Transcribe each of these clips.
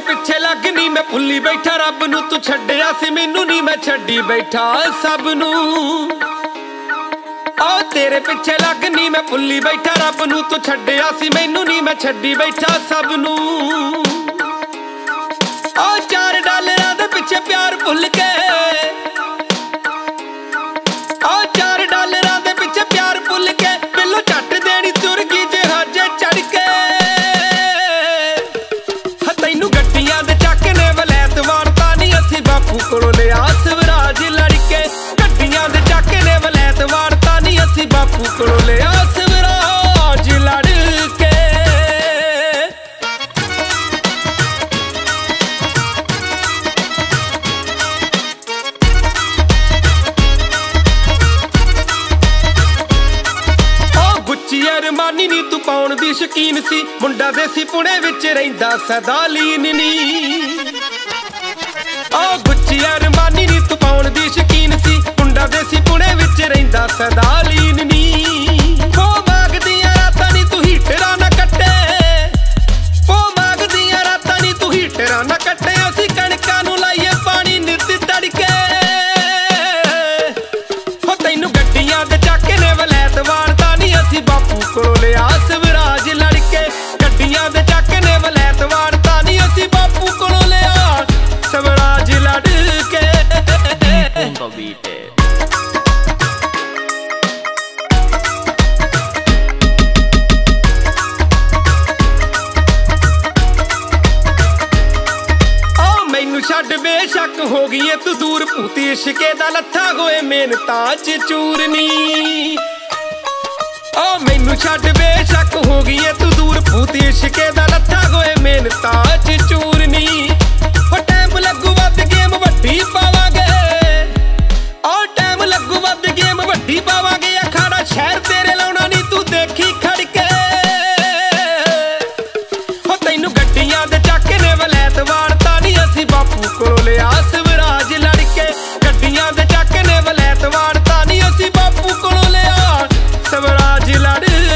ਪਿੱਛੇ ਲੱਗ ਨਹੀਂ ਮੈਂ ਭੁੱਲੀ ਬੈਠਾ, ਰੱਬ ਨੂੰ ਤੂੰ ਛੱਡਿਆ ਸੀ, ਮੈਨੂੰ ਨਹੀਂ ਮੈਂ ਛੱਡੀ ਬੈਠਾ ਸਭ ਨੂੰ। ਆ ਤੇਰੇ ਪਿੱਛੇ ਲੱਗ ਨਹੀਂ ਮੈਂ ਭੁੱਲੀ ਬੈਠਾ, ਰੱਬ ਨੂੰ ਤੂੰ ਛੱਡਿਆ ਸੀ, ਮੈਨੂੰ ਨਹੀਂ ਮੈਂ ਛੱਡੀ ਬੈਠਾ ਸਭ ਨੂੰ। ਆ ਚਾਰ ਡਾਲਰਾਂ ਦੇ ਪਿੱਛੇ ਪਿਆਰ ਭੁੱਲ ਕੇ ਅਰਮਾਨੀ ਨੀ ਤੂੰ ਪਾਉਣ ਦੀ ਸ਼ਕੀਨ ਸੀ। ਮੁੰਡਾ ਦੇਸੀ ਪੁਣੇ ਵਿੱਚ ਰਹਿੰਦਾ, ਸਦਾ ਲੀਨ ਨੀ। ਉਹ ਗੁੱਚੀ ਅਰਮਾਨੀ ਨੀ ਤੂੰ ਪਾਉਣ ਦੀ ਸ਼ਕੀਨ ਸੀ। ਮੁੰਡਾ ਦੇਸੀ ਪੁਣੇ ਵਿੱਚ ਰਹਿੰਦਾ, ਸਦਾ ਬੇਸ਼ੱਕ ਹੋ ਗਈ ਏ ਤੂੰ ਦੂਰ ਭੂਤੀ ਇਸ਼ਕੇ ਦਾ ਲੱਥਾ ਹੋਏ ਮਿਹਨਤਾਂ ਚ ਚੂਰਨੀ। ਓ ਮੈਨੂੰ ਛੱਡ ਬੇਸ਼ੱਕ ਹੋ ਗਈ ਏ ਤੂੰ ਦੂਰ ਭੂਤੀ ਇਸ਼ਕੇ ਦਾ ਲੱਥਾ ਹੋਏ ਮਿਹਨਤਾਂ ਚ ਚੂਰਨੀ। ਹੋ ਟਾਈਮ ਲੱਗੂ ਵੱਧ ਗੇਮ ਵੱਡੀ ਪਾਵਾਂਗੇ। ਓ ਟਾਈਮ ਲੱਗੂ ਵੱਧ ਗੇਮ ਵੱਡੀ ਪਾਵਾਂਗੇ। ਅਖਾੜਾ ਸ਼ਹਿਰ ਤੇਰੇ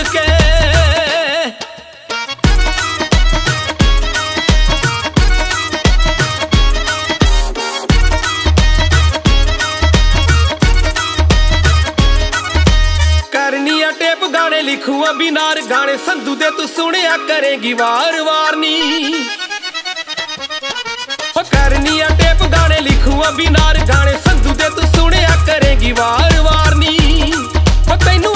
ਕੇ। ਕਰਨੀ ਆ ਟੇਪ ਗਾਣੇ ਲਿਖੂਆ ਬਿਨਾਰ ਗਾਣੇ, ਸੰਧੂ ਦੇ ਤੂੰ ਸੁਣਿਆ ਕਰੇਗੀ ਵਾਰ ਵਾਰ ਨੀ। ਹੋ ਕਰਨੀ ਆ ਟੇਪ ਗਾਣੇ ਲਿਖੂਆ ਬਿਨਾਰ ਗਾਣੇ, ਸੰਧੂ ਦੇ ਤੂੰ ਸੁਣਿਆ ਕਰੇਗੀ ਵਾਰ ਵਾਰ ਨੀ। ਹੋ ਤੈਨੂੰ